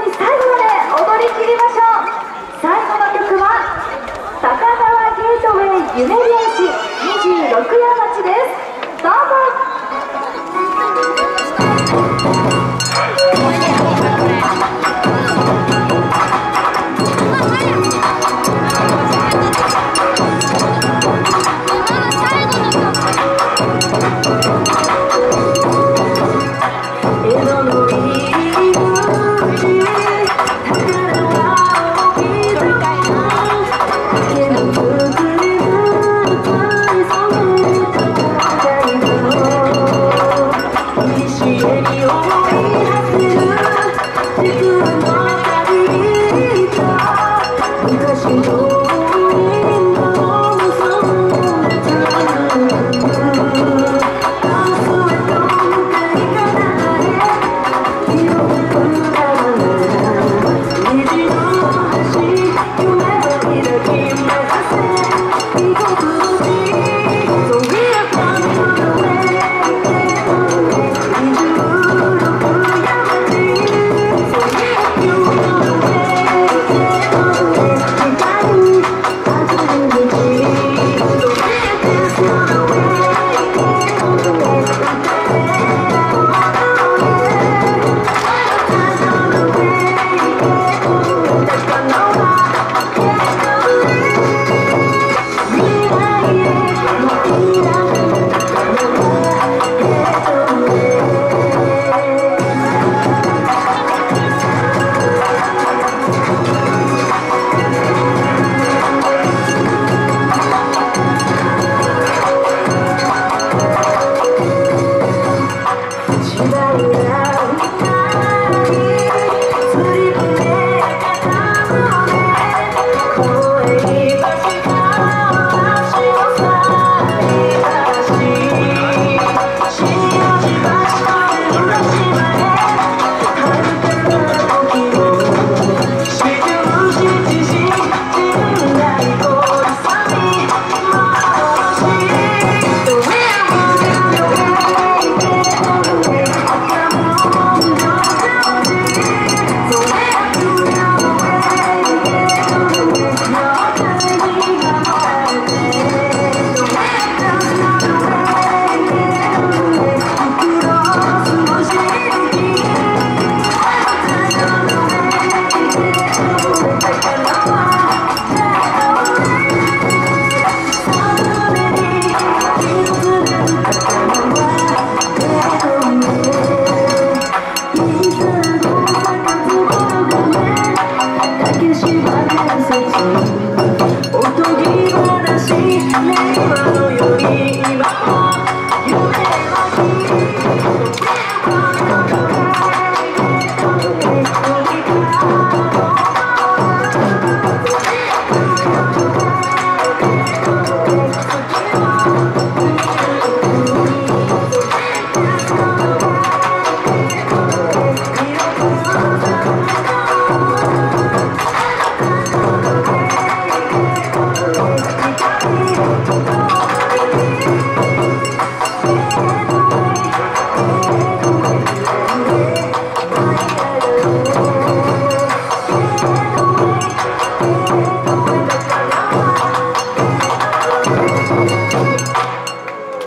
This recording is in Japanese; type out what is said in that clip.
に最後まで踊り切りましょう。最後の曲は高輪ゲートウェイ夢練習 down, down. I'm so